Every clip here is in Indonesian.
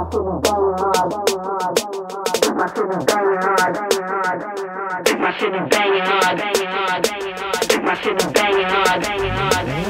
my shit is banging hard. My shit is banging hard. My shit is banging hard. My shit is banging hard. My shit is banging hard.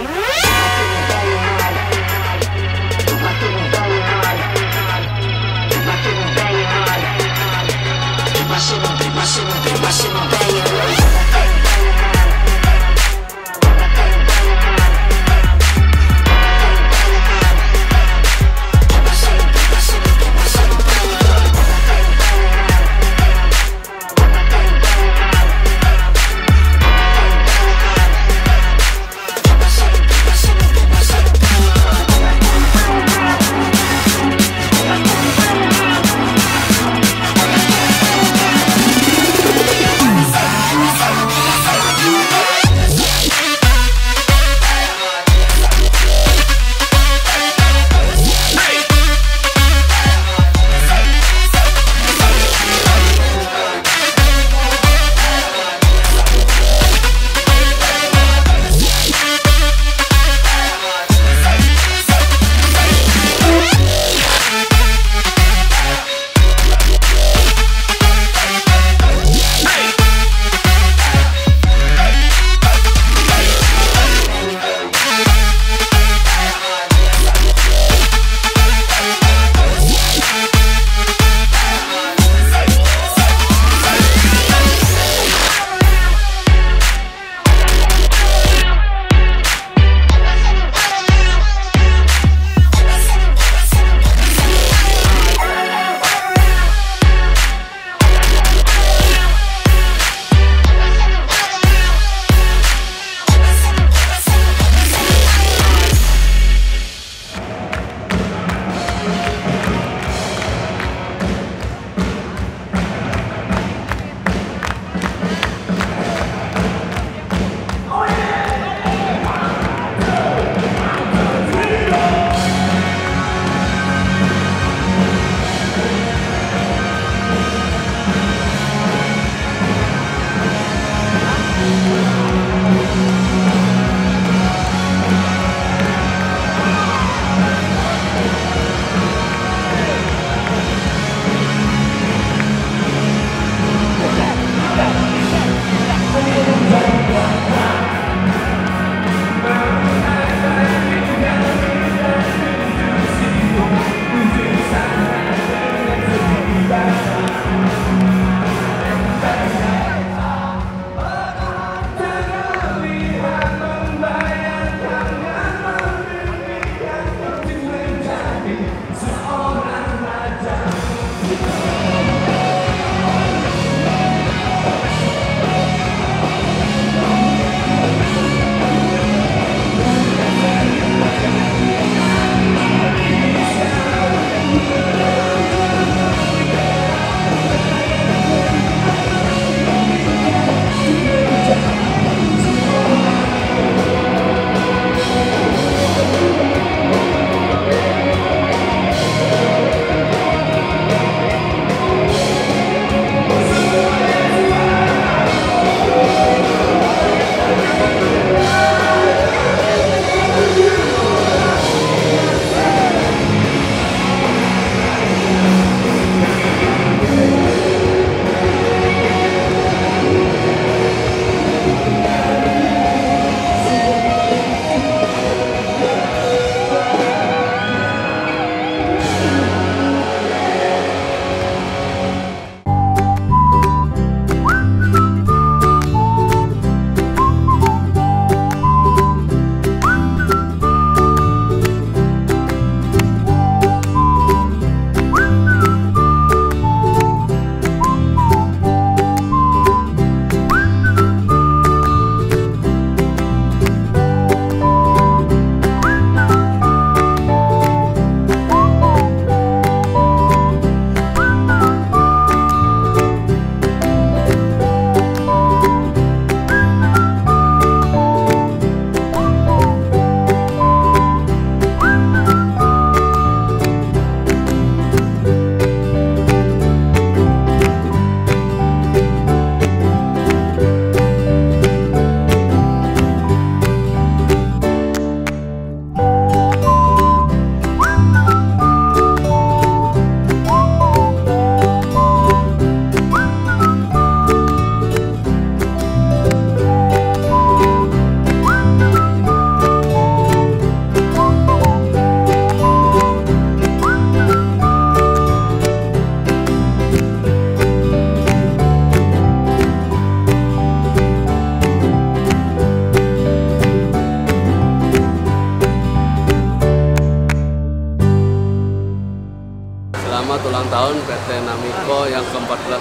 PT Namiko yang ke-14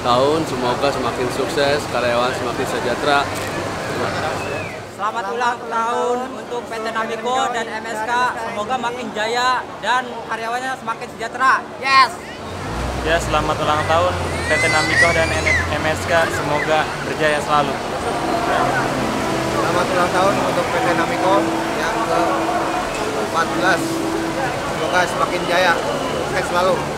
tahun. Semoga semakin sukses, karyawan semakin sejahtera. Selamat ulang tahun untuk PT Namiko dan MSK. Semoga makin jaya dan karyawannya semakin sejahtera. Yes. Ya, selamat ulang tahun PT Namiko dan MSK. Semoga berjaya selalu. Selamat ulang tahun untuk PT Namiko yang ke-14. Semoga semakin jaya. Sukses selalu.